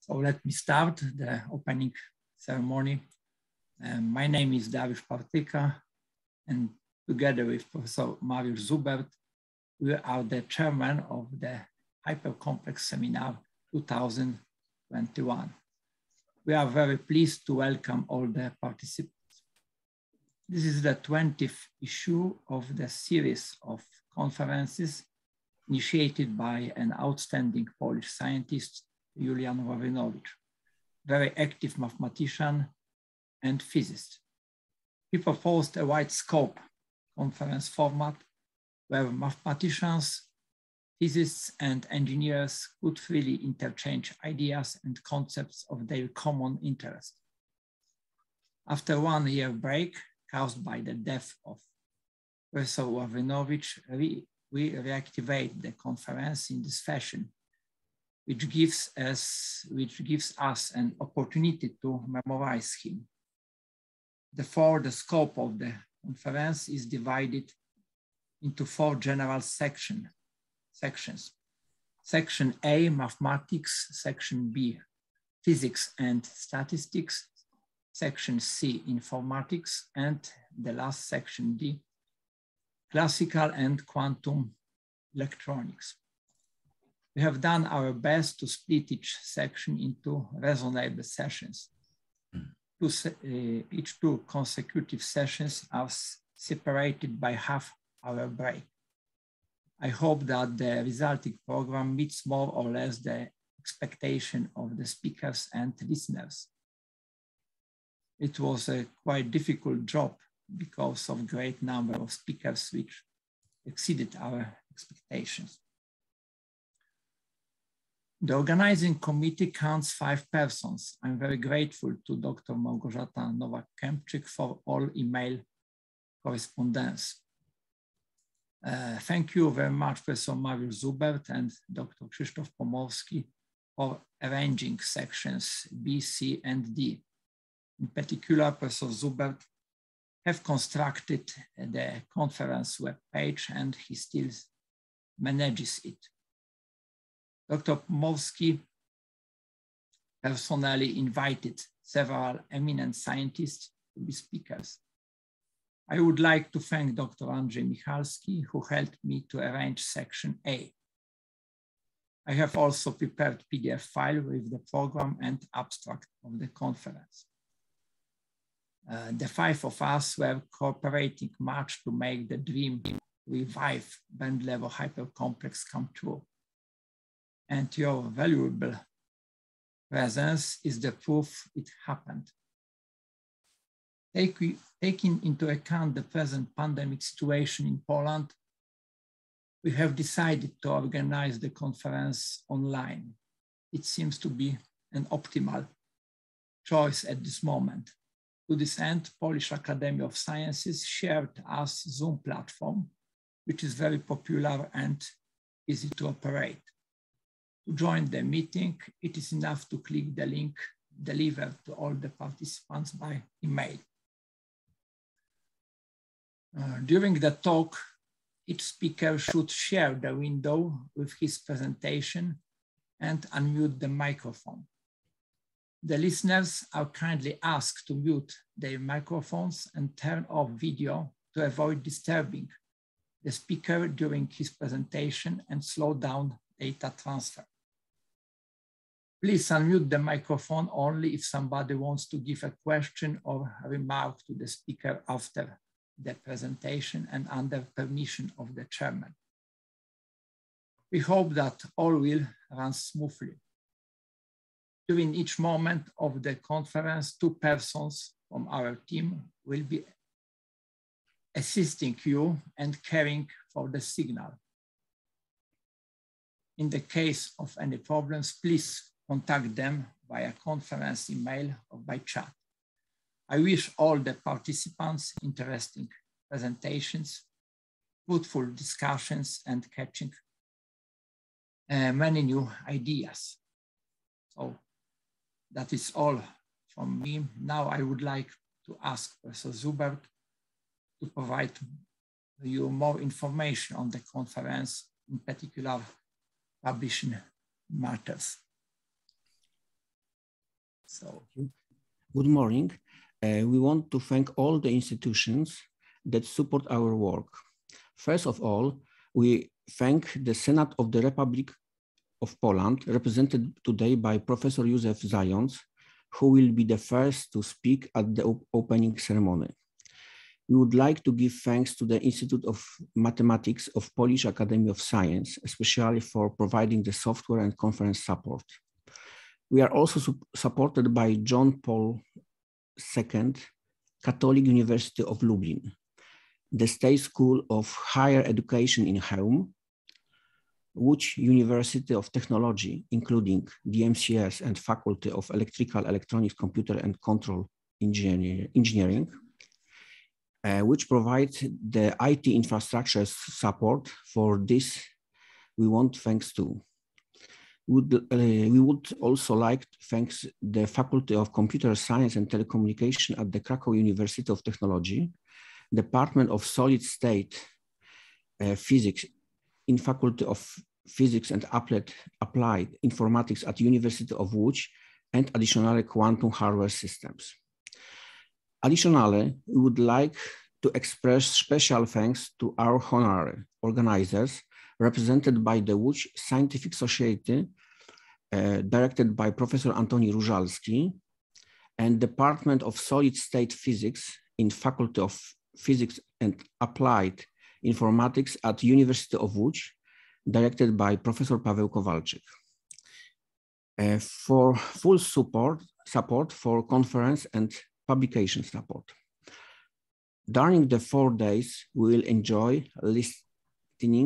So let me start the opening ceremony. Um, my name is Dariusz Partyka, and together with Professor Mariusz Zubert, we are the chairman of the Hypercomplex Seminar 2021. We are very pleased to welcome all the participants. This is the 20th issue of the series of conferences initiated by an outstanding Polish scientist, Julian Ławrynowicz, very active mathematician and physicist. He proposed a wide scope conference format where mathematicians, physicists, and engineers could freely interchange ideas and concepts of their common interest. After one year break caused by the death of Professor Ławrynowicz, we, we reactivate the conference in this fashion which gives us, which gives us an opportunity to memorize him. Therefore, the scope of the conference is divided into four general section, sections. Section A, mathematics, section B, physics and statistics, section C, informatics, and the last section D, classical and quantum electronics. We have done our best to split each section into reasonable sessions. Mm. Two, uh, each two consecutive sessions are separated by half hour break. I hope that the resulting program meets more or less the expectation of the speakers and listeners. It was a quite difficult job because of great number of speakers which exceeded our expectations. The organizing committee counts five persons. I'm very grateful to Dr. Małgorzata Nowak-Kępczyk for all email correspondence. Uh, thank you very much, Professor Mariusz Zubert and Dr. Krzysztof Pomorski for arranging sections B, C, and D. In particular, Professor Zubert have constructed the conference web page and he still manages it. Dr. Pomorski personally invited several eminent scientists to be speakers. I would like to thank Dr. Andrzej Michalski, who helped me to arrange section A. I have also prepared PDF file with the program and abstract of the conference. Uh, the five of us were cooperating much to make the dream revive Bedlewo hypercomplex come true and your valuable presence is the proof it happened. Take, taking into account the present pandemic situation in Poland, we have decided to organize the conference online. It seems to be an optimal choice at this moment. To this end, Polish Academy of Sciences shared us Zoom platform, which is very popular and easy to operate. Join the meeting, it is enough to click the link delivered to all the participants by email. Uh, during the talk, each speaker should share the window with his presentation and unmute the microphone. The listeners are kindly asked to mute their microphones and turn off video to avoid disturbing the speaker during his presentation and slow down data transfer. Please unmute the microphone only if somebody wants to give a question or a remark to the speaker after the presentation and under permission of the chairman. We hope that all will run smoothly. During each moment of the conference, two persons from our team will be assisting you and caring for the signal. In the case of any problems, please contact them via conference email or by chat. I wish all the participants interesting presentations, fruitful discussions, and catching uh, many new ideas. So that is all from me. Now I would like to ask Professor Zubert to provide you more information on the conference, in particular publishing matters. So, good morning. Uh, we want to thank all the institutions that support our work. First of all, we thank the Senate of the Republic of Poland, represented today by Professor Józef Zając, who will be the first to speak at the op opening ceremony. We would like to give thanks to the Institute of Mathematics of Polish Academy of Science, especially for providing the software and conference support. We are also su supported by John Paul II Catholic University of Lublin, the State School of Higher Education in Chełm, Łódź University of Technology, including the MCS and Faculty of Electrical, Electronics, Computer and Control Engineering, uh, which provide the IT infrastructure support for this we want thanks to. Would, uh, we would also like to thank the Faculty of Computer Science and Telecommunication at the Krakow University of Technology, Department of Solid State uh, Physics in Faculty of Physics and Applied, Applied Informatics at University of Łódź, and additionally quantum hardware systems. Additionally, we would like to express special thanks to our honorary organizers represented by the Łódź Scientific Society, uh, directed by Professor Antoni Różalski, and Department of Solid State Physics in Faculty of Physics and Applied Informatics at University of Łódź, directed by Professor Paweł Kowalczyk. Uh, for full support, support for conference and publication support. During the four days, we will enjoy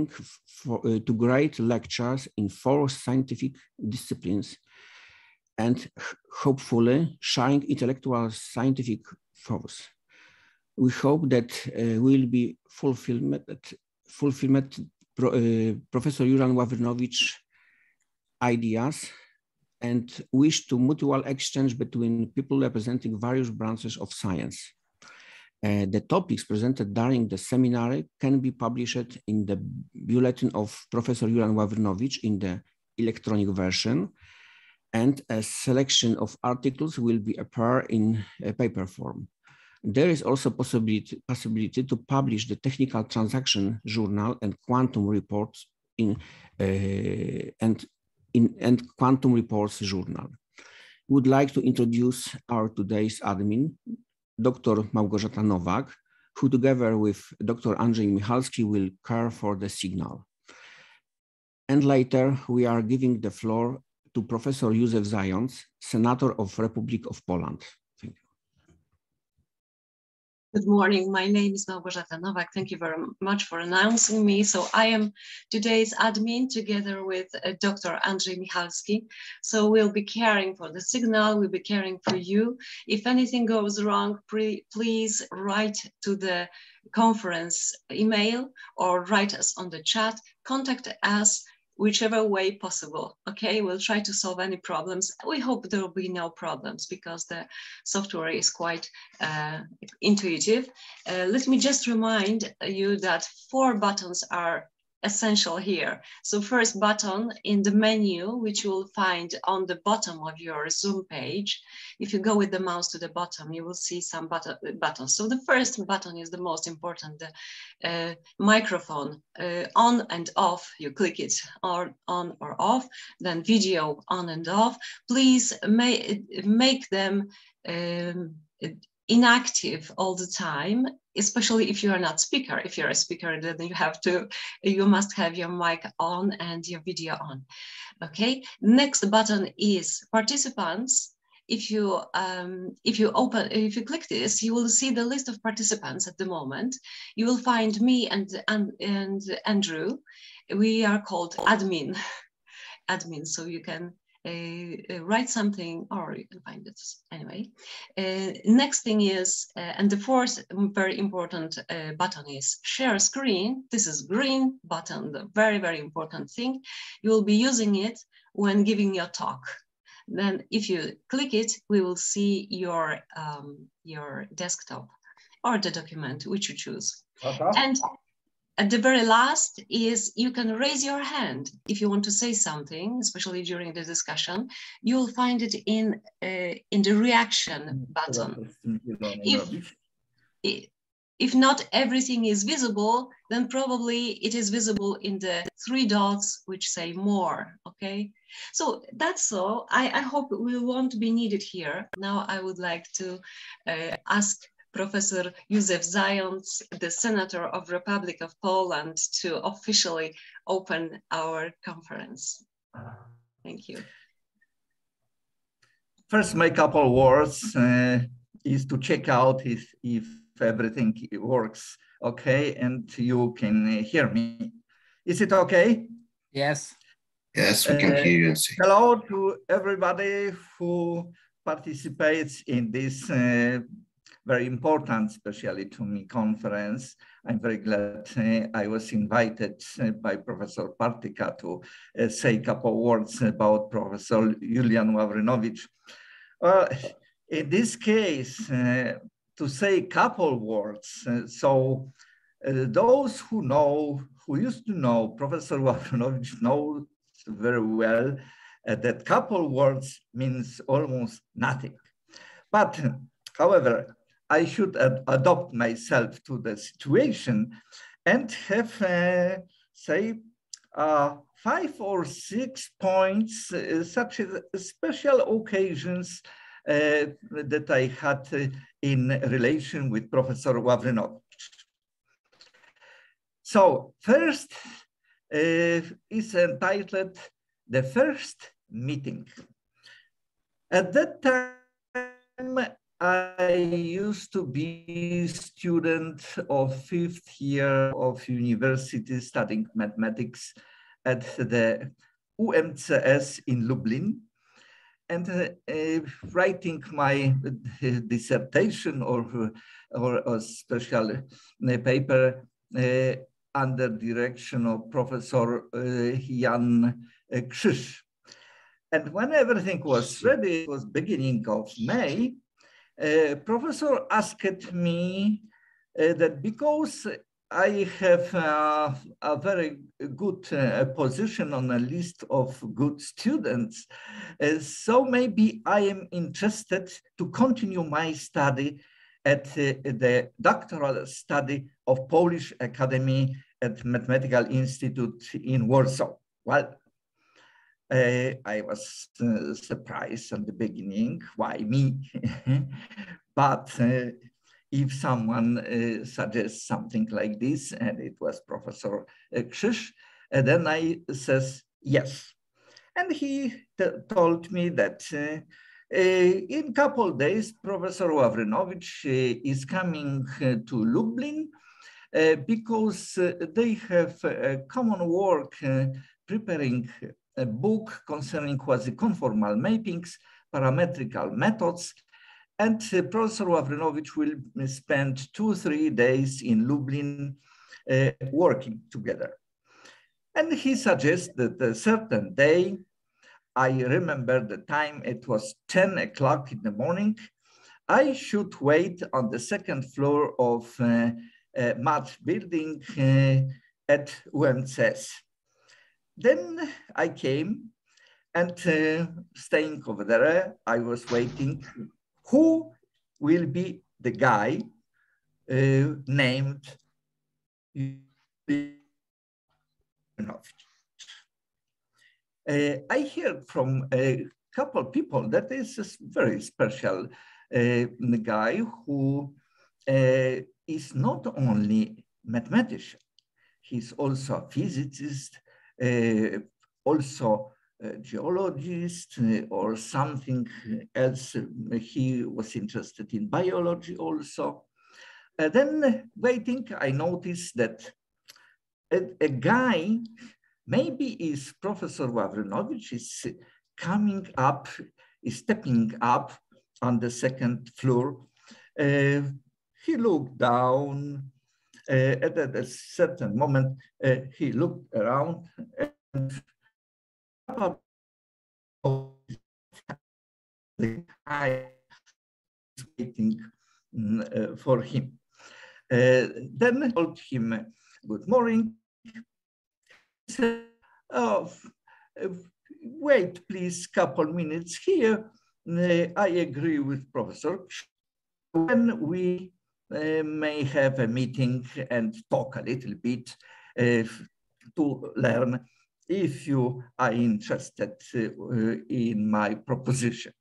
for, uh, to great lectures in four scientific disciplines and hopefully sharing intellectual scientific force we hope that uh, will be fulfilled, fulfilled pro, uh, Professor Julian Ławrynowicz ideas and wish to mutual exchange between people representing various branches of science. Uh, the topics presented during the seminar can be published in the bulletin of Professor Julian Ławrynowicz in the electronic version, and a selection of articles will be appear in a paper form. There is also possibility, possibility to publish the technical transaction journal and quantum reports in uh, and in and quantum reports journal. Would like to introduce our today's admin, Dr. Małgorzata Nowak, who together with Dr. Andrzej Michalski will care for the signal. And later we are giving the floor to Professor Józef Zając, Senator of Republic of Poland. Good morning. My name is Małgorzata Nowak. Thank you very much for announcing me. So I am today's admin together with uh, Dr. Andrzej Michalski. So we'll be caring for the signal. We'll be caring for you. If anything goes wrong, please write to the conference email or write us on the chat. Contact us whichever way possible. Okay, we'll try to solve any problems. We hope there will be no problems because the software is quite uh, intuitive. Uh, let me just remind you that four buttons are essential here. So first button in the menu, which you will find on the bottom of your Zoom page. If you go with the mouse to the bottom, you will see some button, buttons. So the first button is the most important, the uh, microphone uh, on and off. You click it or on or off, then video on and off. Please make, make them um, inactive all the time especially if you are not speaker. If you're a speaker then you have to you must have your mic on and your video on. Okay next button is participants. If you um, if you open if you click this you will see the list of participants at the moment. You will find me and and, and andrew. We are called admin. Admin so you can uh, write something or you can find it anyway. Uh, next thing is, uh, and the fourth very important button is share screen. This is green button, the very, very important thing. You will be using it when giving your talk then if you click it, we will see your, um, your desktop or the document which you choose. And at the very last is you can raise your hand if you want to say something, especially during the discussion. You'll find it in uh, in the reaction button. If, if not everything is visible, then probably it is visible in the three dots which say more, okay? So that's all. I, I hope we won't be needed here. Now I would like to uh, ask Professor Józef Zając, the Senator of Republic of Poland, to officially open our conference. Thank you. First, my couple words uh, is to check out if, if everything works okay and you can hear me. Is it okay? Yes. Yes, we can uh, hear you see. Hello to everybody who participates in this uh, very important, especially to me, conference. I'm very glad uh, I was invited uh, by Professor Partyka to uh, say a couple words about Professor Julian Ławrynowicz. Well, in this case, to say a couple words, so those who know, who used to know Professor Ławrynowicz know very well that couple words means almost nothing. But however, I should ad adopt myself to the situation and have, uh, say, uh, five or six points, uh, such as special occasions uh, that I had uh, in relation with Professor Ławrynowicz. So first uh, is entitled The First Meeting. At that time, I used to be student of fifth year of university studying mathematics at the UMCS in Lublin and uh, uh, writing my uh, dissertation or, or a special uh, paper uh, under direction of Professor uh, Jan Krzyż. And when everything was ready, it was beginning of May, uh, professor asked me uh, that because I have uh, a very good uh, position on a list of good students, uh, so maybe I am interested to continue my study at the doctoral study of Polish Academy at Mathematical Institute in Warsaw. Well, uh, I was uh, surprised at the beginning, why me? but uh, if someone uh, suggests something like this, and it was Professor uh, Krzyż, uh, then I says yes. And he told me that in a couple days, Professor Ławrynowicz is coming to Lublin because they have a common work preparing a book concerning quasi-conformal mappings, parametrical methods, and uh, Professor Ławrynowicz will spend two, three days in Lublin uh, working together. And he suggests that a certain day, I remember the time, it was 10 o'clock in the morning, I should wait on the second floor of uh, uh, math building uh, at UMCS. Then I came and uh, staying over there, I was waiting who will be the guy uh, named uh, I heard from a couple people that is a very special uh, guy who uh, is not only mathematician, he's also a physicist, also a geologist uh, or something else. He was interested in biology also. Uh, then waiting, I noticed that a, a, guy, maybe is Professor Ławrynowicz, is coming up, is stepping up on the second floor. Uh, he looked down, at, a certain moment, uh, he looked around and the guy waiting mm, uh, for him. Uh, then told him good morning. Said, oh, wait, please, couple minutes here. Uh, I agree with Professor. When we uh, may have a meeting and talk a little bit uh, to learn if you are interested uh, in my proposition.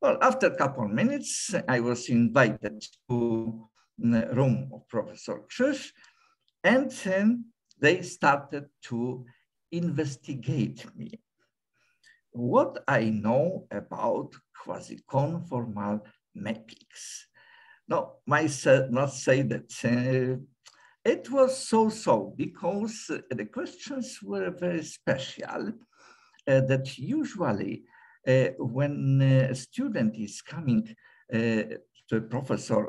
Well, after a couple of minutes, I was invited to the room of Professor Krzyż, and then they started to investigate me. What I know about quasi-conformal mappings. No, myself not say that uh, it was so-so because the questions were very special uh, that usually uh, when a student is coming uh, to a professor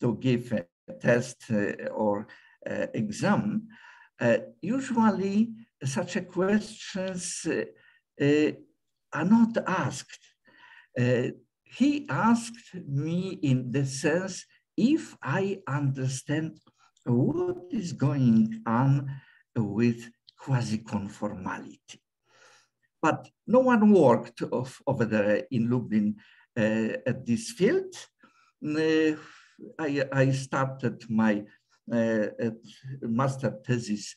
to give a test uh, or uh, exam, usually such questions are not asked. He asked me in the sense if I understand what is going on with quasi-conformality. But no one worked of, over there in Lublin uh, at this field. Uh, I, I, started my uh, master thesis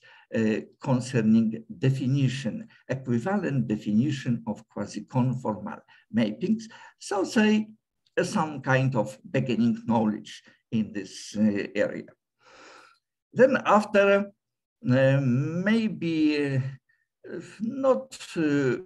concerning definition, equivalent definition of quasi-conformal mappings. So say some kind of beginning knowledge in this uh, area. Then after uh, maybe not uh,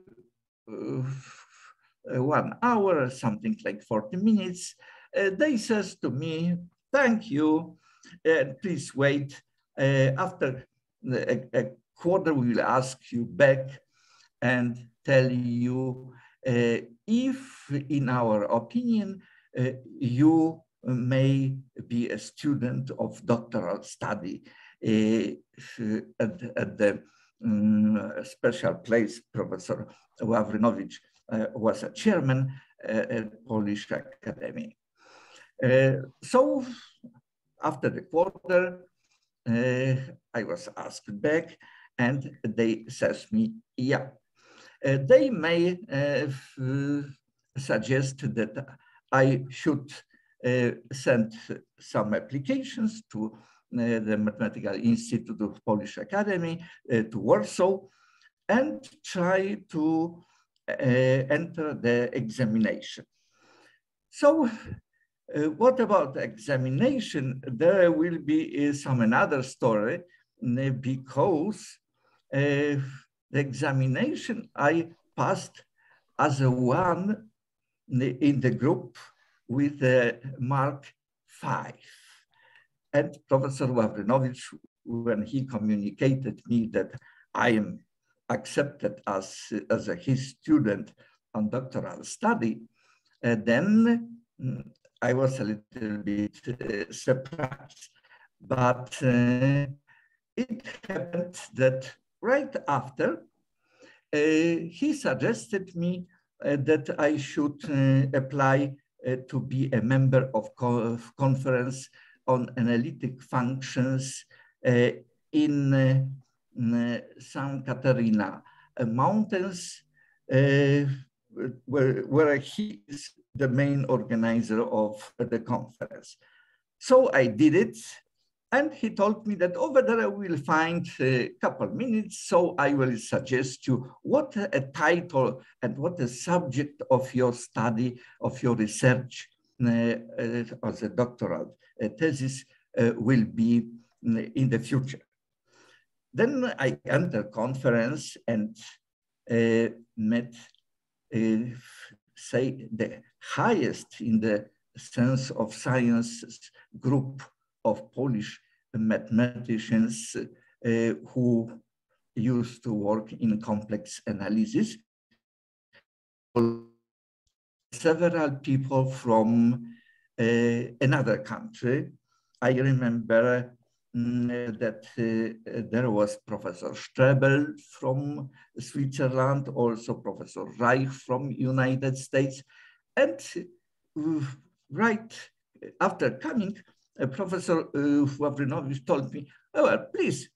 uh, one hour, something like 40 minutes, uh, they says to me, thank you, and please wait. after a, a, quarter, will ask you back and tell you uh, if, in our opinion, uh, you may be a student of doctoral study uh, at, at the um, special place, Professor Ławrynowicz uh, was a chairman uh, at Polish Academy. Uh, so after the quarter, I was asked back and they says me, yeah, they may suggest that I should uh, send some applications to uh, the Mathematical Institute of Polish Academy uh, to Warsaw and try to uh, enter the examination. So Uh, what about examination? There will be uh, some another story because uh, the examination I passed as a one in the group with a mark five. And Professor Ławrynowicz, when he communicated me that I am accepted as, as a, his student on doctoral study, uh, then I was a little bit uh, surprised. But uh, it happened that right after, uh, he suggested me uh, that I should uh, apply to be a member of, co of conference on analytic functions in uh, San Catarina Mountains, where, where he is the main organizer of the conference. So I did it. And he told me that over there I will find a couple minutes, so I will suggest you what a title and what a subject of your study, of your research uh, uh, as a doctoral thesis uh, will be in the future. Then I entered conference and uh, met, uh, say, the highest in the sense of sciences group of Polish mathematicians uh, who used to work in complex analysis. Several people from uh, another country. I remember that uh, there was Professor Strebel from Switzerland, also Professor Reich from United States. And uh, right after coming, uh, Professor Ławrynowicz told me, well, please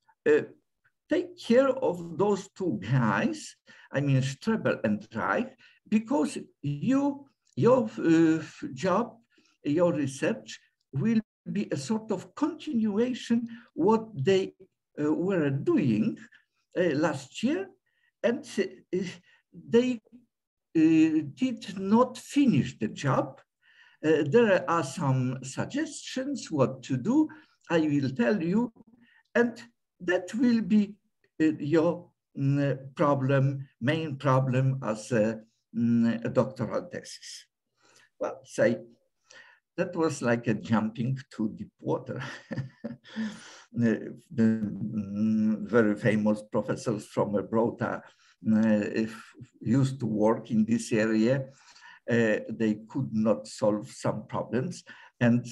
take care of those two guys, I mean, Strebel and Reich, because you, your uh, job, your research will be a sort of continuation what they uh, were doing uh, last year, and uh, they uh, did not finish the job. There are some suggestions what to do. I will tell you, and that will be your mm, problem, main problem as a, mm, a doctoral thesis. Well, say that was like a jumping to deep water. the, mm, very famous professors from abroad are, uh, used to work in this area. Uh, they could not solve some problems. And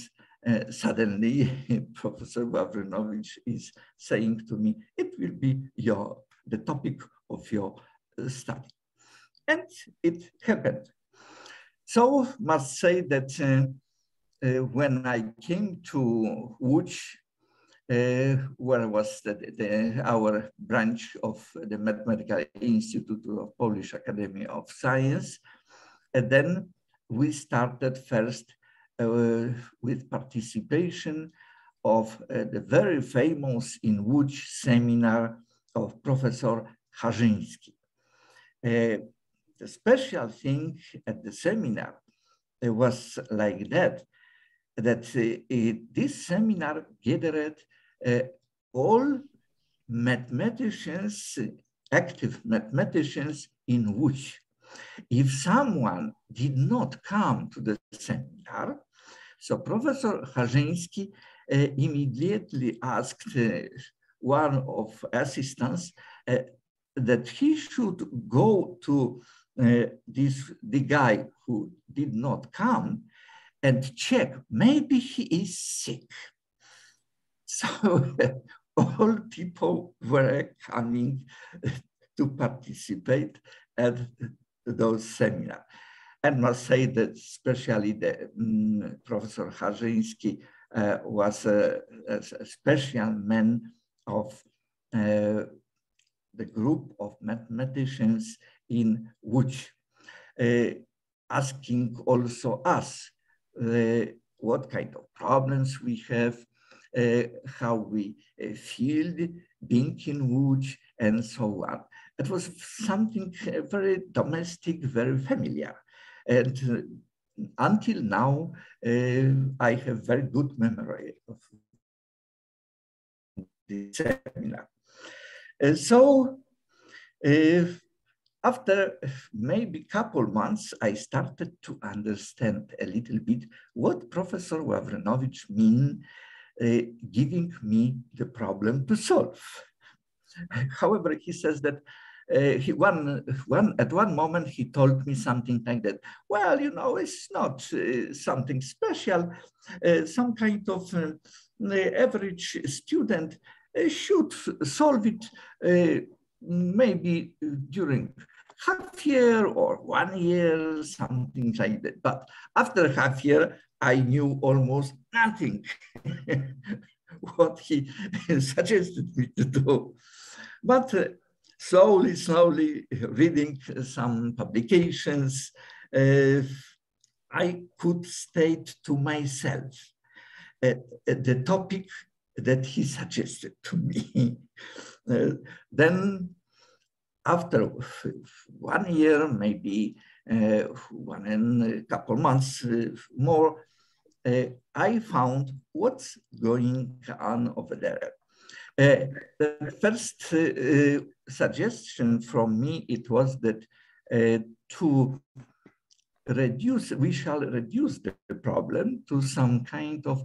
uh, suddenly Professor Ławrynowicz is saying to me, it will be your the topic of your uh, study. And it happened. So must say that uh, when I came to Łódź, uh, where was the, the, our branch of the Mathematical Institute of Polish Academy of Science, and then we started first uh, with participation of uh, the very famous in Łódź seminar of Professor Charzyński. Uh, the special thing at the seminar was like that that uh, this seminar gathered uh, all mathematicians, active mathematicians in Łódź. If someone did not come to the seminar, so Professor Charzyński uh, immediately asked uh, one of assistants uh, that he should go to uh, this the guy who did not come and check, maybe he is sick. So all people were coming to participate at those seminars. And must say that especially the um, Professor Charzyński uh, was a, a, special man of uh, the group of mathematicians in Łódź, uh, asking also us uh, what kind of problems we have, uh, how we uh, feel being in Łódź, and so on. It was something very domestic, very familiar. And until now, I have very good memory of the seminar. so uh, after maybe a couple months, I started to understand a little bit what Professor Ławrynowicz mean uh, giving me the problem to solve. However, he says that uh, he, one, one, at one moment he told me something like that, well, you know, it's not uh, something special, uh, some kind of uh, average student uh, should solve it maybe during half year or one year, something like that. But after half year, I knew almost nothing what he suggested me to do. But uh, slowly, slowly reading some publications, uh, I could state to myself uh, the topic that he suggested to me. Uh, then after one year, maybe uh, one and a couple months uh, more, uh, I found what's going on over there. Uh, the first suggestion from me, it was that to reduce, we shall reduce the problem to some kind of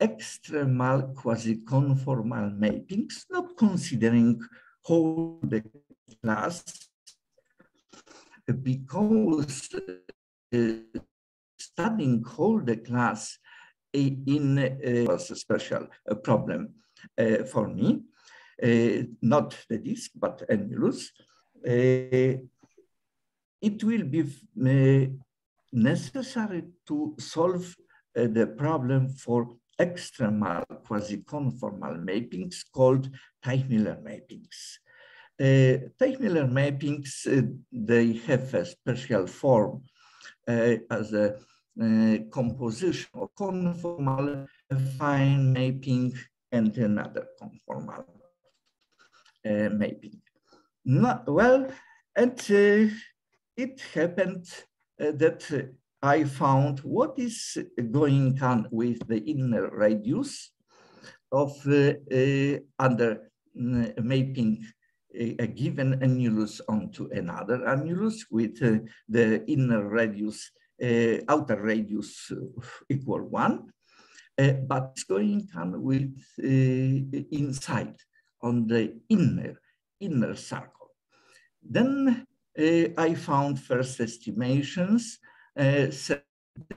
extremal quasi-conformal mappings, not considering whole the class because uh, studying the class in uh, was a special uh, problem uh, for me, uh, not the disk, but annulus. Uh, it will be necessary to solve the problem for extremal quasi-conformal mappings called Teichmüller mappings. Uh, mappings, uh, they have a special form uh, as a uh, composition of conformal affine mapping and another conformal uh, mapping. Not, well, and uh, it happened that I found what is going on with the inner radius of under mapping a, given annulus onto another annulus with uh, the inner radius, uh, outer radius equal one, uh, but it's going on with inside on the inner, inner circle. Then I found first estimations uh,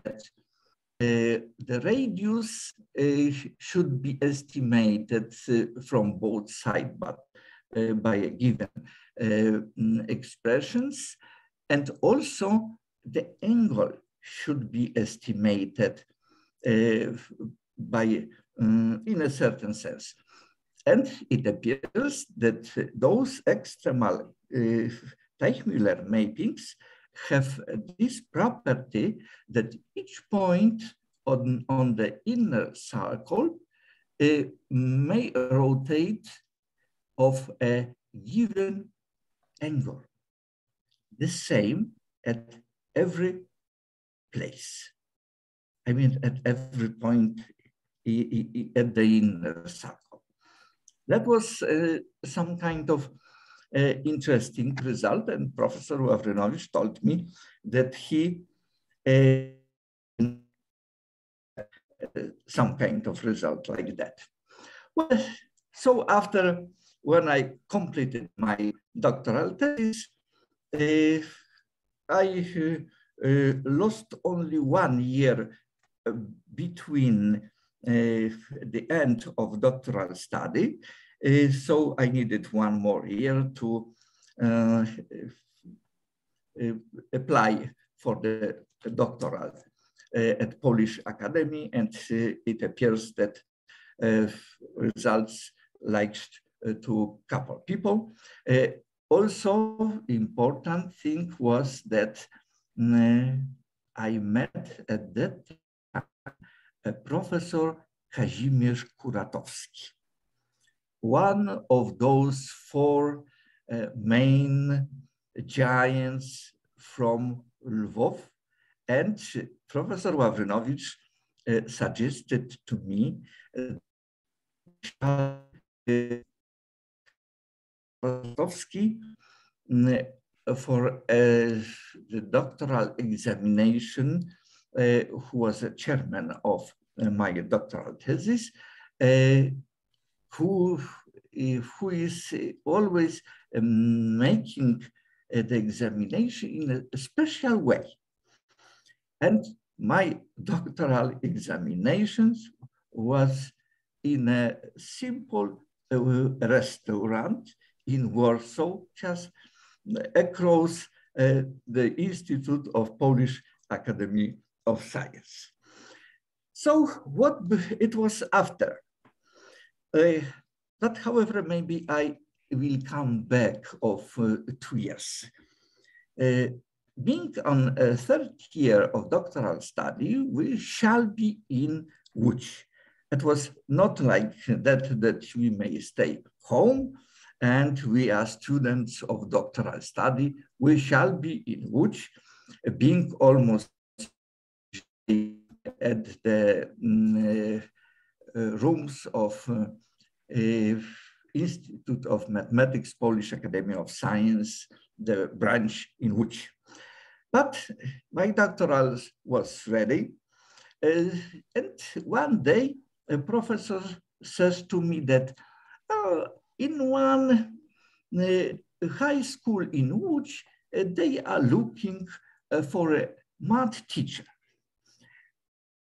that uh, the radius uh, should be estimated from both sides, but by a given mm, expressions. And also the angle should be estimated by, um, in a certain sense. And it appears that those extremal uh, Teichmüller mappings have this property that each point on, on the inner circle uh, may rotate of a given angle. The same at every place. I mean, at every point at the inner circle. That was uh, some kind of uh, interesting result. And Professor Ławrynowicz told me that he uh, some kind of result like that. Well, so after when I completed my doctoral thesis, uh, I uh, lost only one year uh, between the end of doctoral study so I needed one more year to apply for the doctoral at Polish Academy, and it appears that results liked to couple people. also, important thing was that I met at that time a Professor Kazimierz Kuratowski one of those four uh, main giants from Lvov. And Professor Ławrynowicz uh, suggested to me uh, for uh, the doctoral examination, who was a chairman of my doctoral thesis, who, who is always um, making the examination in a special way. And my doctoral examinations was in a simple uh, restaurant in Warsaw, just across uh, the Institute of Polish Academy of Science. So what it was after uh, but however, maybe I will come back of uh, two years. Uh, being on a third year of doctoral study, we shall be in Łódź. It was not like that, that we may stay home and we are students of doctoral study. We shall be in Łódź, being almost at the mm, uh, rooms of uh, Institute of Mathematics, Polish Academy of Science, the branch in Łódź. But my doctoral was ready. Uh, and one day, a professor says to me that uh, in one uh, high school in Łódź, uh, they are looking uh, for a math teacher.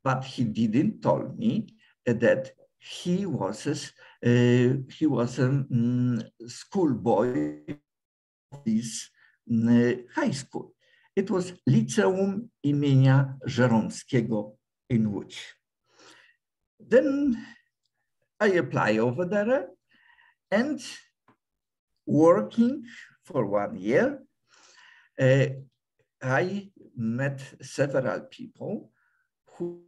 But he didn't tell me that he was a, he was a um, schoolboy of this um, high school. It was Liceum imienia Żeromskiego in Łódź. then I apply over there and working for one year, uh, I met several people who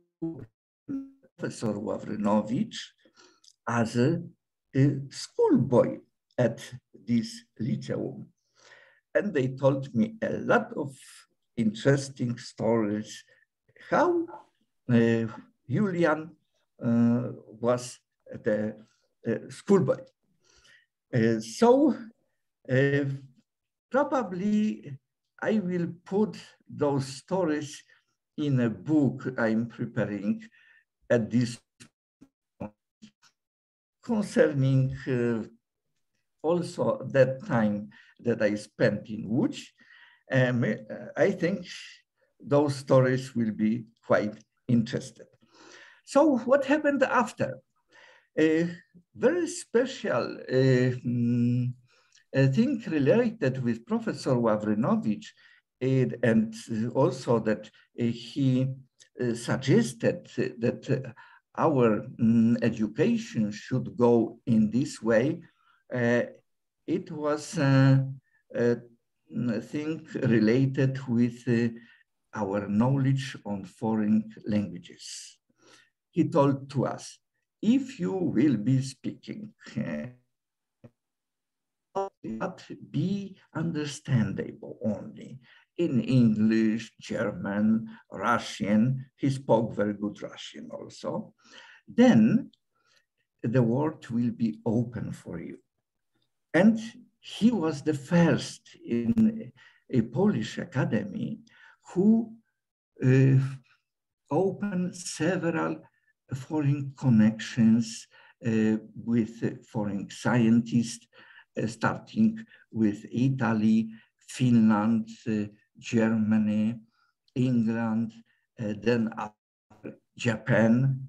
Professor Ławrynowicz as a, a schoolboy at this Lyceum. And they told me a lot of interesting stories, how uh, Julian uh, was the uh, schoolboy. Uh, so uh, probably I will put those stories in a book I'm preparing at this concerning uh, also that time that I spent in Łódź. Um, I think those stories will be quite interesting. So what happened after? A very special uh, thing related with Professor Ławrynowicz and also that he uh, suggested that our um, education should go in this way, uh, it was uh, a thing related with uh, our knowledge on foreign languages. He told to us, if you will be speaking, but be understandable only in English, German, Russian. He spoke very good Russian also. Then the world will be open for you. And he was the first in a Polish academy who uh, opened several foreign connections uh, with foreign scientists, uh, starting with Italy, Finland, uh, Germany, England, then Japan.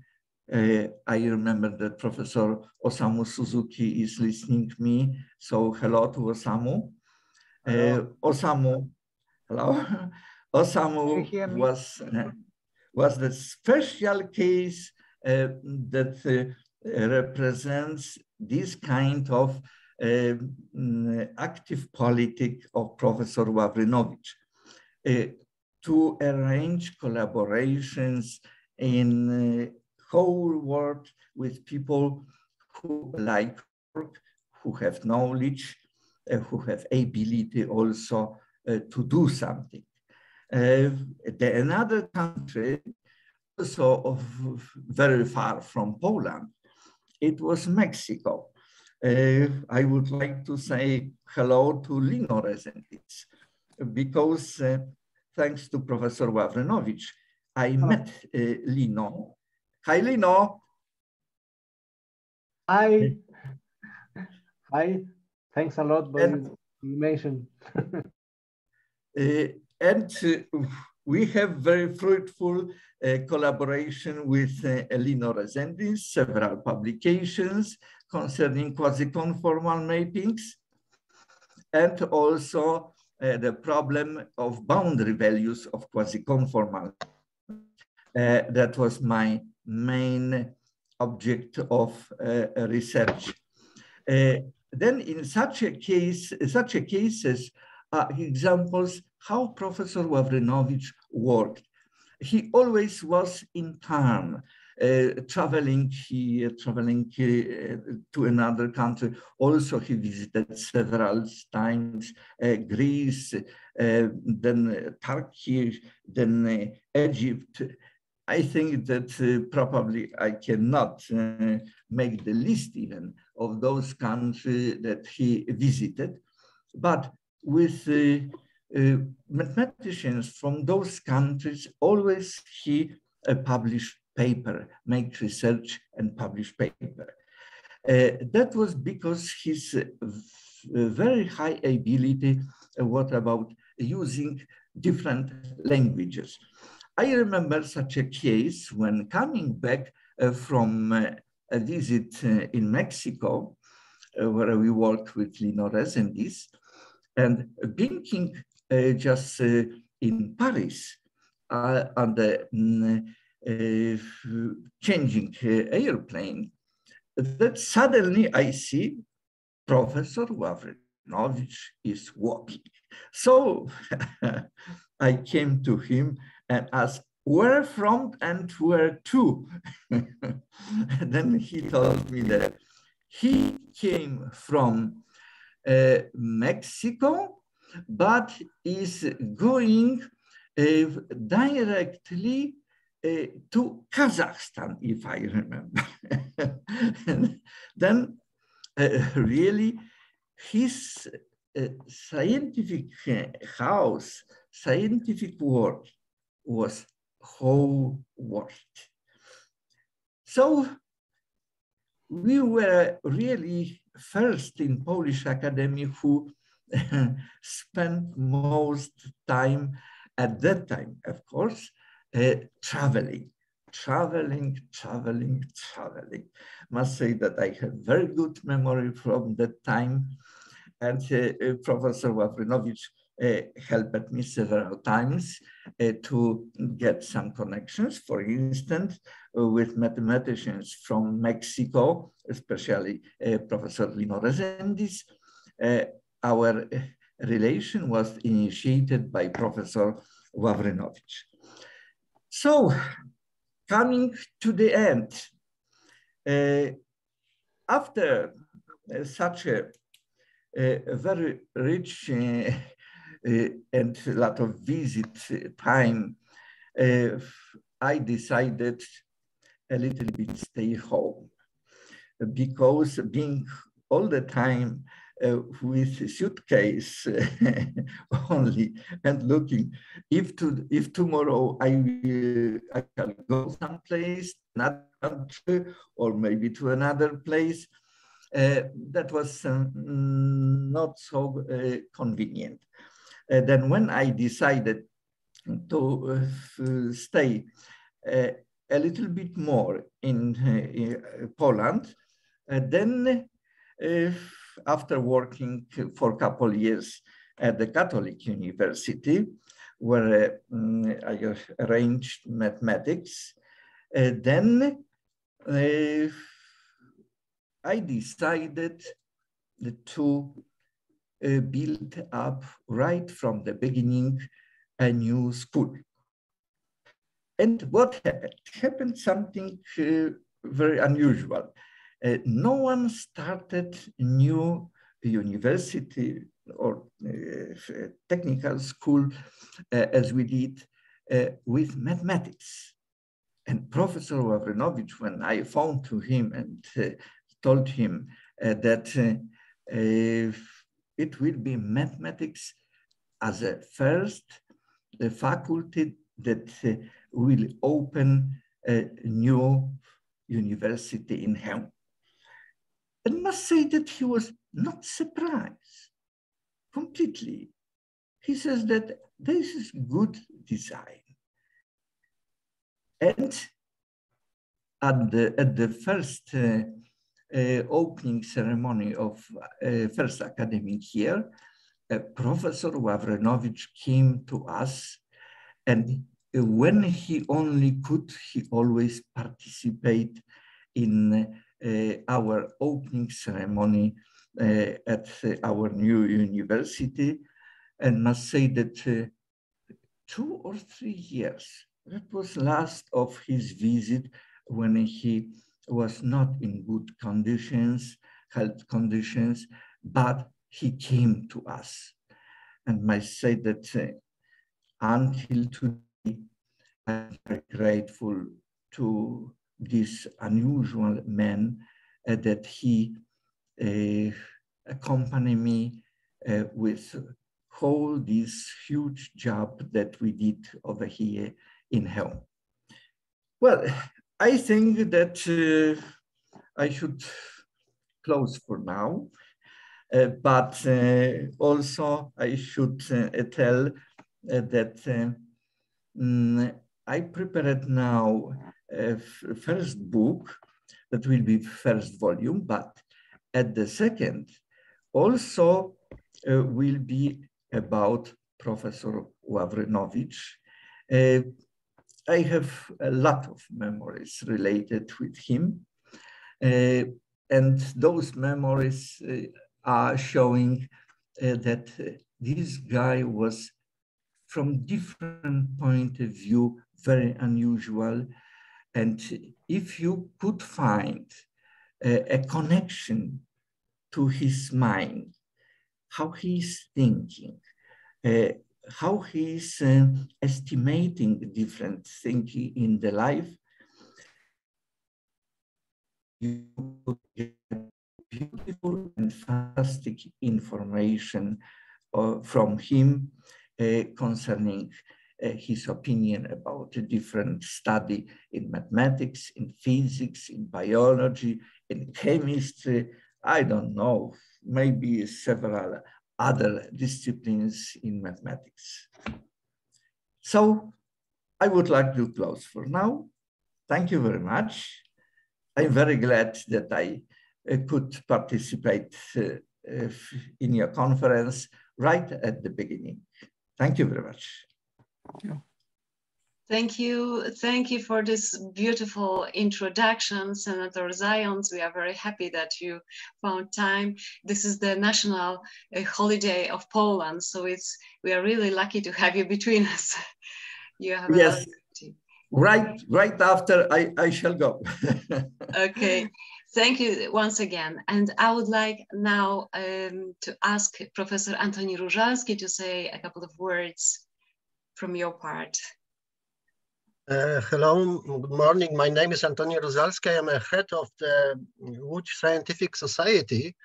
Uh, I remember that Professor Osamu Suzuki is listening to me. So hello to Osamu. Uh, Osamu, hello. Osamu was, uh, was the special case that uh, represents this kind of active politic of Professor Ławrynowicz to arrange collaborations in uh, whole world with people who like work, who have knowledge, uh, who have ability also uh, to do something. Uh, the, another country, also of, very far from Poland, it was Mexico. Uh, I would like to say hello to Lino Reséndis because uh, thanks to Professor Ławrynowicz, I met uh, Lino. Hi, Lino. Hi. Hi. Thanks a lot for and, you mentioned. uh, and uh, we have very fruitful uh, collaboration with uh, Lino Reséndis, several publications concerning quasi-conformal mappings, and also uh, the problem of boundary values of quasi-conformal. Uh, that was my main object of uh, research. Uh, then in such a case, such a cases examples how Professor Ławrynowicz worked. He always was in town uh, traveling here, traveling uh, to another country. Also, he visited several times uh, Greece, then Turkey, then Egypt. I think that probably I cannot make the list even of those countries that he visited, but with uh, mathematicians from those countries always he uh, published paper, make research and publish paper. Uh, that was because his uh, very high ability, uh, what about using different languages. I remember such a case when coming back uh, from uh, a visit uh, in Mexico, where we worked with Lino Reséndis, and being just in Paris, on the mm, uh, changing airplane, that suddenly I see Professor Ławrynowicz is walking. So I came to him and asked, where from and where to? then he told me that he came from uh, Mexico, but is going uh, directly uh, to Kazakhstan, if I remember. then uh, really his uh, scientific house, scientific work was whole world. So we were really first in Polish Academy who spent most time at that time, of course, uh, traveling, traveling, traveling, traveling. Must say that I have very good memory from that time. And uh, uh, Professor Ławrynowicz uh, helped me several times uh, to get some connections, for instance, uh, with mathematicians from Mexico, especially uh, Professor Lino Reséndis. our relation was initiated by Professor Ławrynowicz. So, coming to the end, uh, after uh, such a, a, very rich uh, uh and a lot of visit time, uh, I decided a little bit stay home because being all the time uh, with suitcase only and looking if to if tomorrow I I can go someplace, not country, or maybe to another place. Uh, that was not so uh, convenient. Uh, then when I decided to uh, stay uh, a little bit more in, in Poland, then after working for a couple of years at the Catholic University, where um, I arranged mathematics, then I decided to uh, build up right from the beginning a new school. And what happened? Happened something uh, very unusual. Uh, no one started new university or uh, technical school uh, as we did uh, with mathematics. And Professor Ławrynowicz, when I phoned to him and told him that it will be mathematics as a first faculty that will open a new university in Chełm and must say that he was not surprised completely. He says that this is good design. And at the, at the first uh, uh, opening ceremony of uh, first academic year, uh, Professor Ławrynowicz came to us and when he only could, he always participate in uh, our opening ceremony uh, at our new university and must say that uh, two or three years, that was last of his visit when he was not in good conditions, health conditions, but he came to us. And I say that uh, until today, I'm very grateful to this unusual man uh, that he uh, accompanied me uh, with whole this huge job that we did over here in Chełm. Well, I think that uh, I should close for now, uh, but uh, also I should tell that um, I prepared now a first book that will be first volume, but at the second also uh, will be about Professor Ławrynowicz. Uh, I have a lot of memories related with him. Uh, and those memories uh, are showing uh, that uh, this guy was from different point of view, very unusual. And if you could find a, a connection to his mind, how he's thinking, how he's uh, estimating different things in the life, you get beautiful and fantastic information uh, from him uh, concerning uh, his opinion about a different study in mathematics, in physics, in biology, in chemistry, I don't know, maybe several other disciplines in mathematics. So I would like to close for now. Thank you very much. I'm very glad that I uh, could participate uh, in your conference right at the beginning. Thank you very much. You. Thank you. Thank you for this beautiful introduction, Senator Zając. We are very happy that you found time. This is the national uh, holiday of Poland, so it's we are really lucky to have you between us. you have yes. Right, right after I, I shall go. okay. Thank you once again. And I would like now um, to ask Professor Antoni Różalski to say a couple of words from your part. Uh, hello, good morning. My name is Antoni Różalski. I am a head of the Łódź Scientific Society.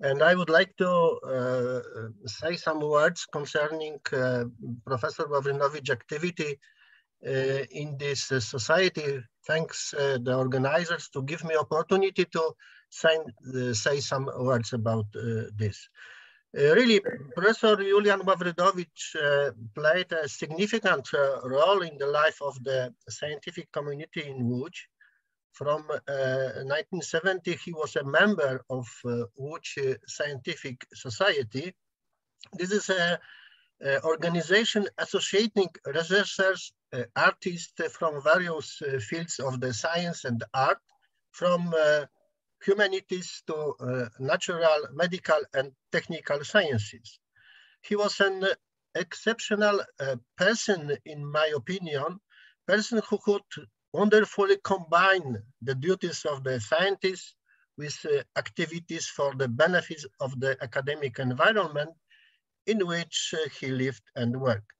And I would like to uh, say some words concerning uh, Professor Ławrynowicz's activity uh, in this uh, society thanks uh, the organizers to give me opportunity to say, say some words about this. Uh, really, Professor Julian Ławrynowicz uh, played a significant uh, role in the life of the scientific community in Łódź. From 1970, he was a member of Łódź Scientific Society. This is a uh, organization associating researchers, uh, artists from various uh, fields of the science and art, from humanities to natural, medical, and technical sciences. He was an exceptional person, in my opinion, person who could wonderfully combine the duties of the scientist with uh, activities for the benefits of the academic environment in which uh, he lived and worked.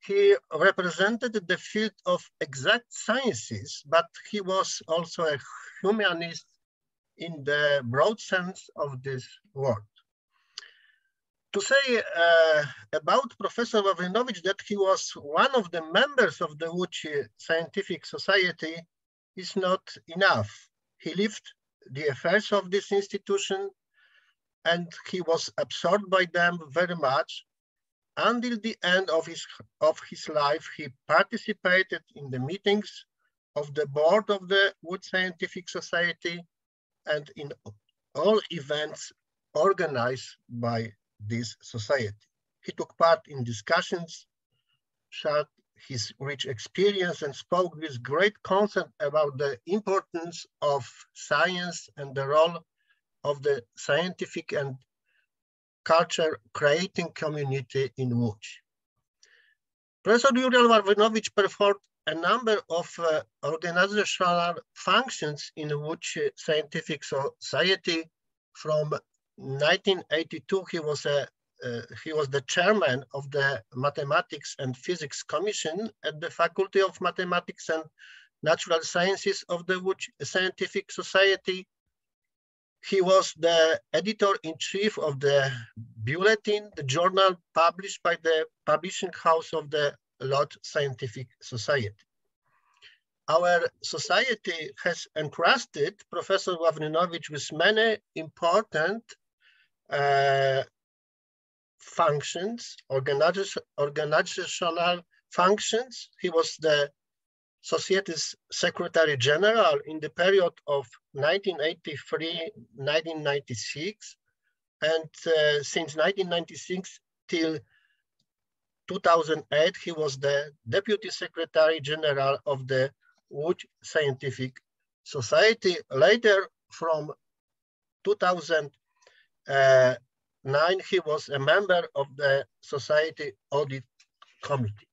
He represented the field of exact sciences, but he was also a humanist in the broad sense of this word. To say uh, about Professor Ławrynowicz that he was one of the members of the Łódź Scientific Society is not enough. He lived the affairs of this institution and he was absorbed by them very much. Until the end of his, of his life, he participated in the meetings of the board of the Łódź Scientific Society and in all events organized by this society. He took part in discussions, shared his rich experience and spoke with great concern about the importance of science and the role of the scientific and culture creating community in Łódź. Professor Julian Ławrynowicz performed a number of uh, organizational functions in which Scientific Society. From 1982, he was a uh, he was the chairman of the Mathematics and Physics Commission at the Faculty of Mathematics and Natural Sciences of the Łódź Scientific Society. He was the editor-in-chief of the Bulletin, the journal published by the publishing house of the Łódź Scientific Society. Our society has entrusted Professor Ławrynowicz with many important uh, functions, organizational functions. He was the Society's Secretary General in the period of 1983-1996, and uh, since 1996 till 2008, he was the Deputy Secretary General of the Łódź Scientific Society. Later, from 2009, he was a member of the Society Audit Committee.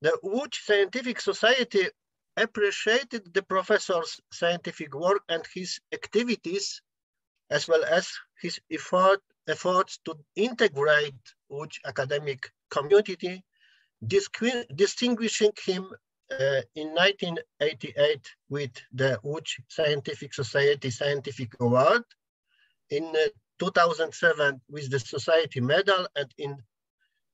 The Łódź Scientific Society appreciated the professor's scientific work and his activities, as well as his effort, efforts to integrate Łódź academic community, distinguishing him uh, in 1988 with the Łódź Scientific Society Scientific Award, in uh, 2007 with the Society Medal, and in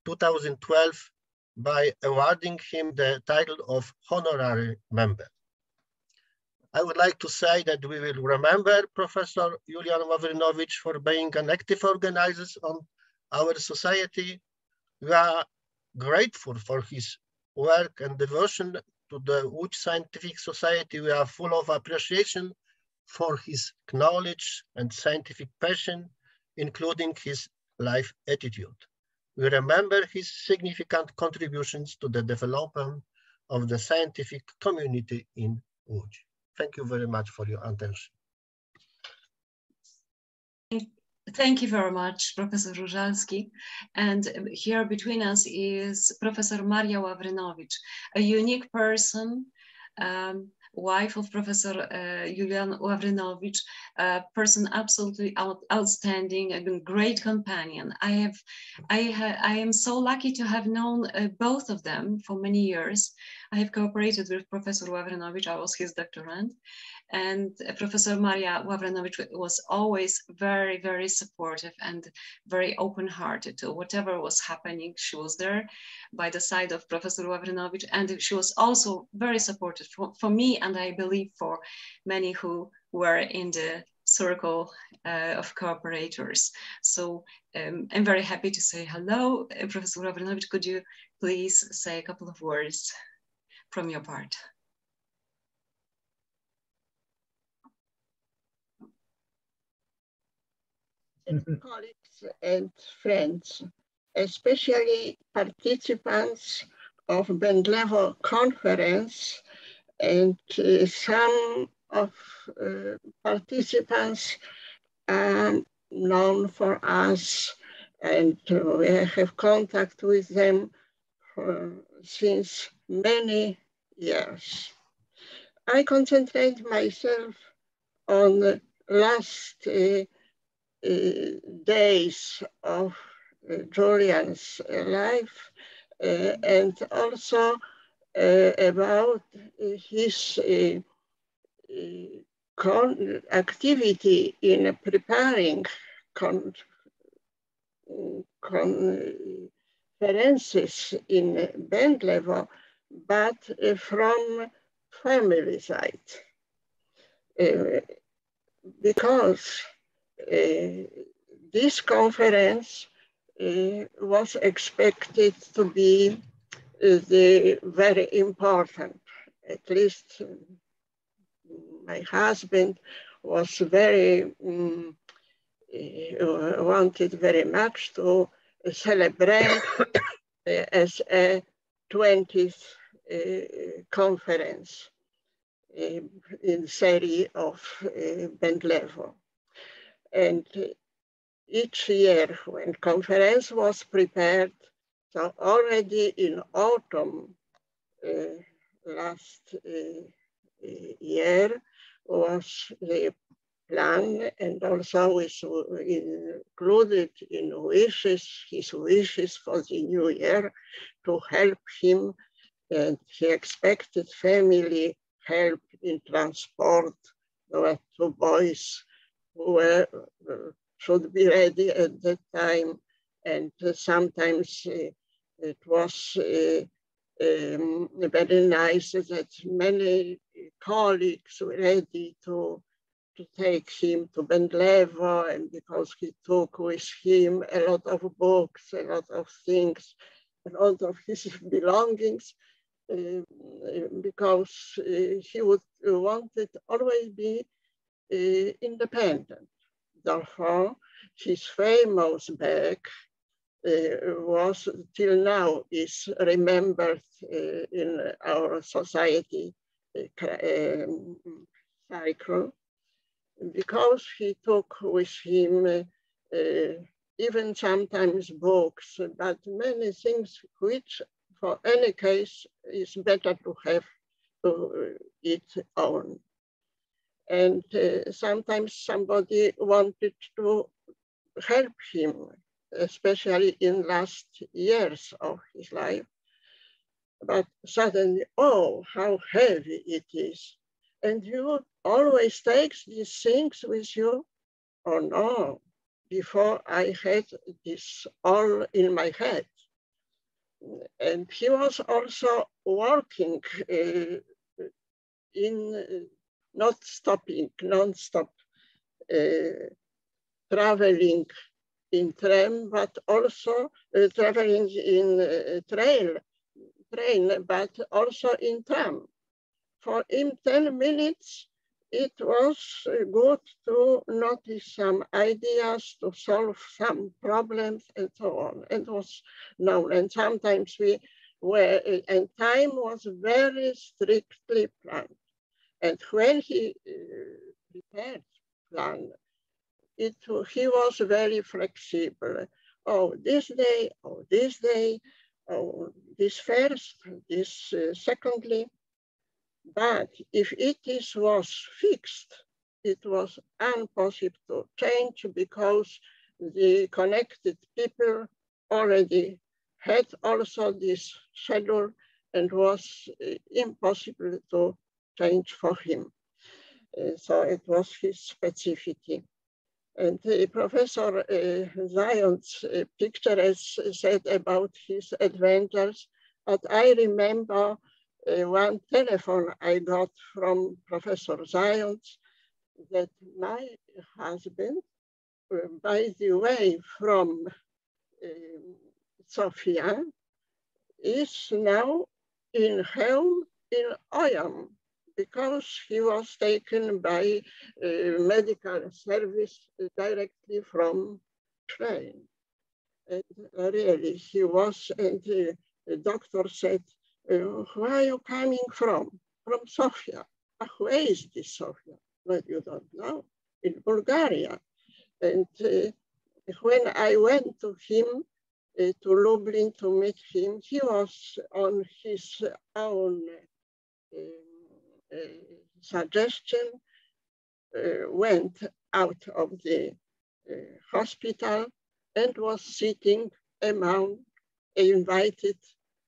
2012 by awarding him the title of honorary member. I would like to say that we will remember Professor Julian Ławrynowicz for being an active organizer on our society. We are grateful for his work and devotion to the Łódź Scientific Society. We are full of appreciation for his knowledge and scientific passion, including his life attitude. We remember his significant contributions to the development of the scientific community in Łódź. Thank you very much for your attention. Thank you very much, Professor Różalski. And here between us is Professor Maria Ławrynowicz, a unique person um, wife of Professor uh, Julian Ławrynowicz, a person absolutely out, outstanding, a great companion. I have, I, ha, I am so lucky to have known uh, both of them for many years. I have cooperated with Professor Ławrynowicz, I was his doctorand, and Professor Maria Ławrynowicz was always very, very supportive and very open-hearted to whatever was happening. She was there by the side of Professor Ławrynowicz, and she was also very supportive for, for me, and I believe for many who were in the circle uh, of cooperators. So um, I'm very happy to say hello. Uh, Professor Ławrynowicz, could you please say a couple of words from your part? colleagues and friends, especially participants of Bedlewo conference and uh, some of uh, participants are known for us and we have contact with them for, since many years. I concentrate myself on the last uh, uh, days of uh, Julian's life uh, and also about his activity in preparing con conferences in Bedlewo, but from family side. Uh, because uh, this conference uh, was expected to be uh, the very important. At least my husband was very um, wanted very much to celebrate as a 20th uh, conference uh, in series of uh, Bedlewo. And each year when conference was prepared, so already in autumn uh, last uh, year was the plan and also is included in wishes, his wishes for the new year to help him and he expected family help in transport. There were two boys were, uh, should be ready at that time. And sometimes uh, it was um, very nice that many colleagues were ready to to take him to Bedlewo and because he took with him a lot of books, a lot of things, a lot of his belongings, uh, because uh, he would uh, wanted always be independent. Therefore, his famous bag was till now is remembered in our society um, cycle because he took with him uh, even sometimes books, but many things which for any case is better to have to its own. And uh, sometimes somebody wanted to help him, especially in last years of his life. But suddenly, oh, how heavy it is. And you always takes these things with you? Oh no, before I had this all in my head. And he was also working uh, in uh, not stopping, non-stop uh, traveling in tram, but also uh, traveling in uh, trail, train, but also in tram. For in 10 minutes, it was good to notice some ideas, to solve some problems and so on. It was known. And sometimes we were, and time was very strictly planned. And when he uh, prepared plan, it, he was very flexible. Oh, this day, oh, this day, oh, this first, this uh, secondly. But if it is, was fixed, it was impossible to change because the connected people already had also this schedule and was uh, impossible to change for him. Uh, so it was his specificity. And uh, Professor uh, Zając's uh, picture has said about his adventures, but I remember uh, one telephone I got from Professor Zając that my husband, uh, by the way, from um, Sofia, is now in home in Oyam because he was taken by uh, medical service directly from train. And really, he was, and the doctor said, uh, where are you coming from? From Sofia. Where is this Sofia? But you don't know. In Bulgaria. And uh, when I went to him, uh, to Lublin to meet him, he was on his own uh, suggestion, uh, went out of the uh, hospital and was sitting among invited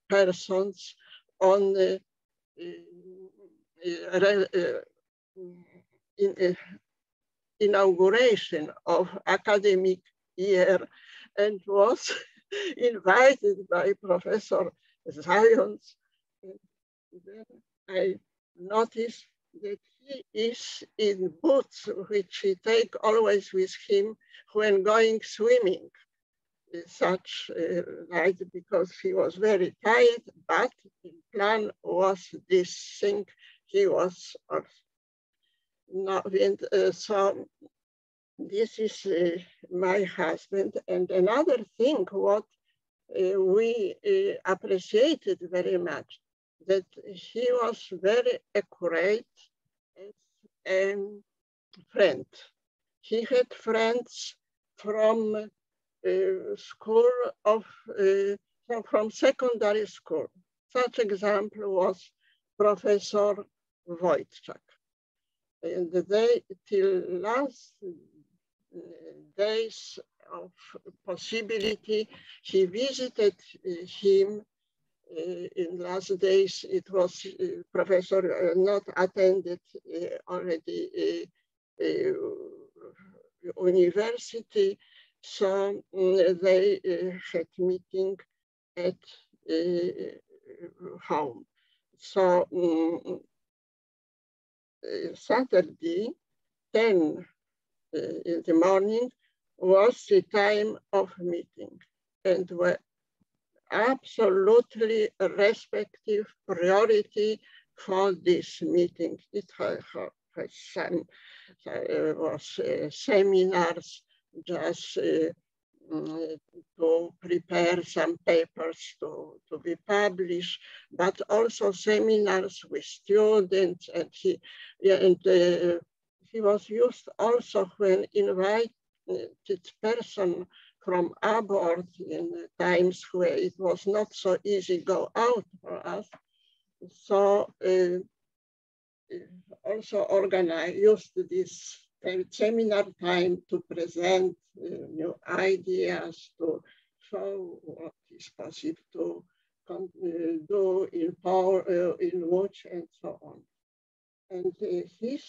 persons on the uh, in, inauguration of academic year and was invited by Professor Zając. Then I noticed that he is in boots, which he take always with him when going swimming such uh, night because he was very tired, but the plan was this thing he was on. Now, and, uh, so this is uh, my husband. And another thing what uh, we uh, appreciated very much, that he was very accurate and, a friend. He had friends from uh, school of, uh, from secondary school. Such example was Professor Wojciech. And they, till last uh, days of possibility, he visited him uh, in last days, it was uh, professor uh, not attended already university, so mm, they uh, had meeting at uh, home. So um, Saturday, 10 in the morning, was the time of meeting and absolutely respective priority for this meeting. It has some, uh, was uh, seminars, just uh, to prepare some papers to, to be published, but also seminars with students. And he, and, uh, he was used also when invited person from abroad in times where it was not so easy go out for us. So uh, also organized, used this seminar time to present uh, new ideas, to show what is possible to uh, do in power, uh, in watch and so on. And uh, his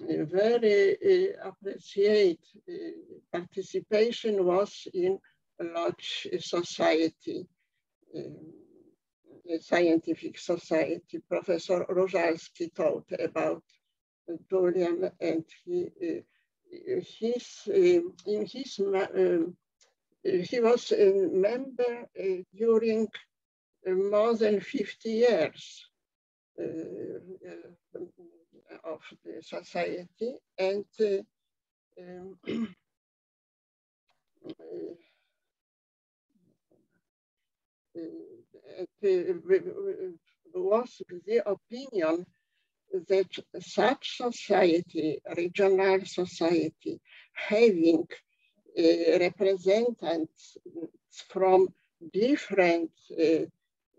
very uh, appreciate eh, participation was in large society, um, scientific society. Professor Różalski taught about Julian and he, his, in his, he was a member during more than 50 years. Uh, of the society and uh, um, was the opinion that such society, regional society, having uh, representatives from different uh,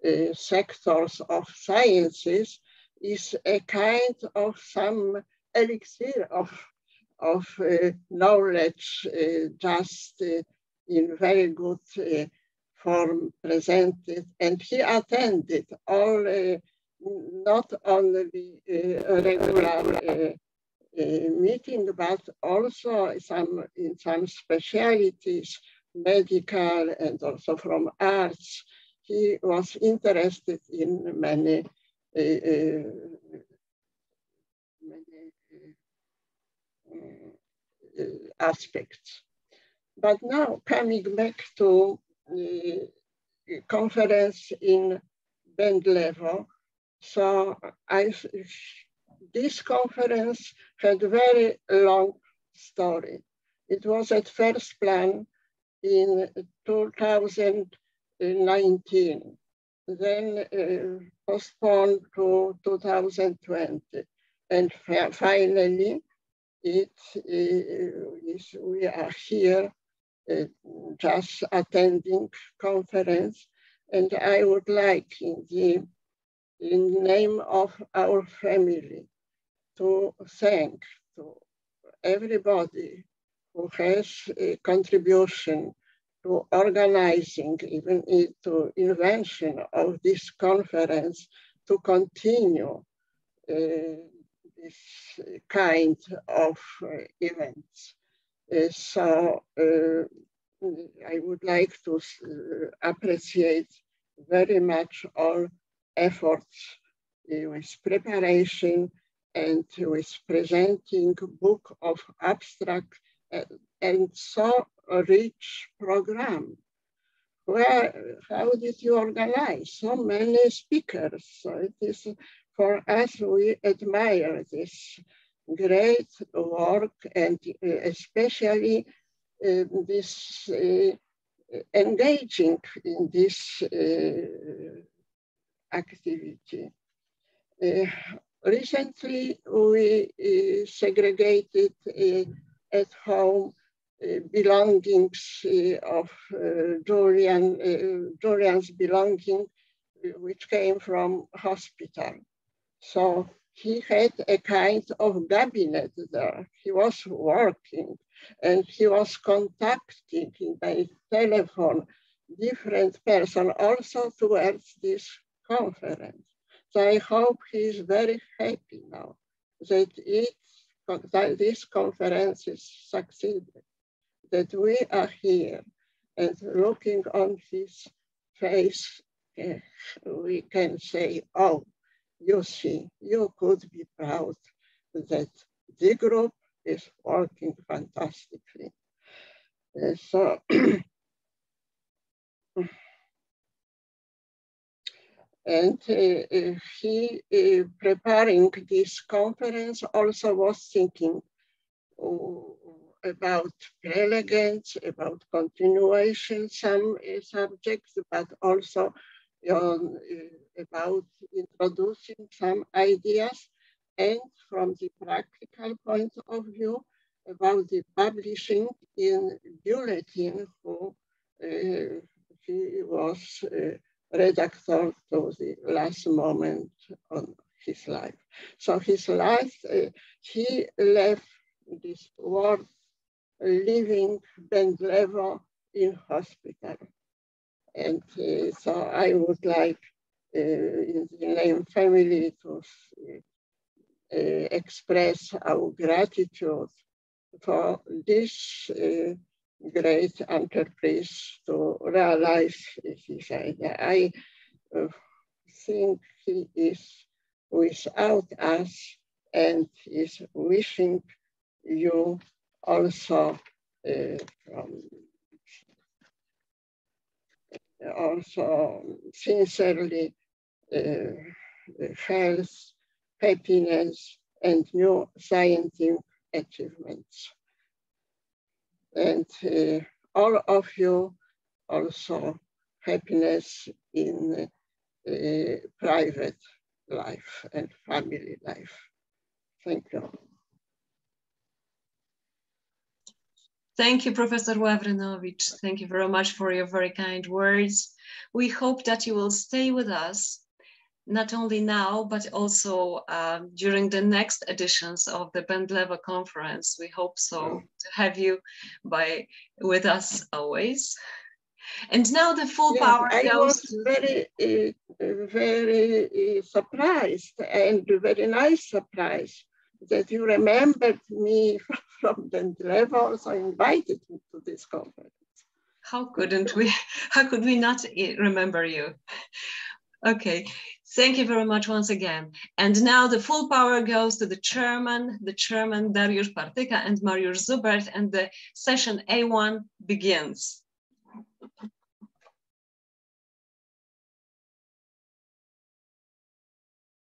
uh, sectors of sciences is a kind of some elixir of, of uh, knowledge uh, just uh, in very good uh, form presented. And he attended all, uh, not only uh, regular meeting, but also some in some specialities, medical and also from arts. He was interested in many many aspects. But now coming back to the conference in Bedlewo, so I, this conference had a very long story. It was at first plan in 2019 then uh, postponed to 2020. And finally, it uh, we are here uh, just attending conference. And I would like in the in name of our family to thank to everybody who has a contribution to organizing, even to invention of this conference to continue uh, this kind of uh, events. Uh, so uh, I would like to uh, appreciate very much all efforts uh, with preparation and with presenting book of abstract and so rich program. Where, how did you organize so many speakers? So it is for us, we admire this great work and uh, especially uh, this uh, engaging in this uh, activity. Uh, recently, we uh, segregated at home belongings uh, of uh, Julian, Julian's belonging, which came from hospital. So he had a kind of cabinet there. He was working and he was contacting by telephone different person also towards this conference. So I hope he is very happy now that it that this conference is succeeded that we are here and looking on his face, uh, we can say, oh, you see, you could be proud that the group is working fantastically. Uh, so, and uh, he, preparing this conference, also was thinking, oh, about prelegents, about continuation, some uh, subjects, but also uh, about introducing some ideas and from the practical point of view about the publishing in Bulletin who uh, he was uh, redactor to the last moment on his life. So his life, uh, he left this world living Bedlewo in hospital. And uh, so I would like uh, in the name family to uh, express our gratitude for this uh, great enterprise to realize his idea. I uh, think he is without us and is wishing you also from also sincerely health, happiness, and new scientific achievements. And uh, all of you also happiness in uh, private life and family life. Thank you. Thank you, Professor Ławrynowicz. Thank you very much for your very kind words. We hope that you will stay with us, not only now, but also um, during the next editions of the Bedlewo conference. We hope so to have you by with us always. And now the full yes, power I goes was very, uh, very uh, surprised and very nice surprise that you remembered me from the level, so invited me to this conference. How couldn't we? How could we not remember you? Okay, thank you very much once again. And now the full power goes to the chairman, the chairman Dariusz Partyka and Mariusz Zubert, and the session A1 begins.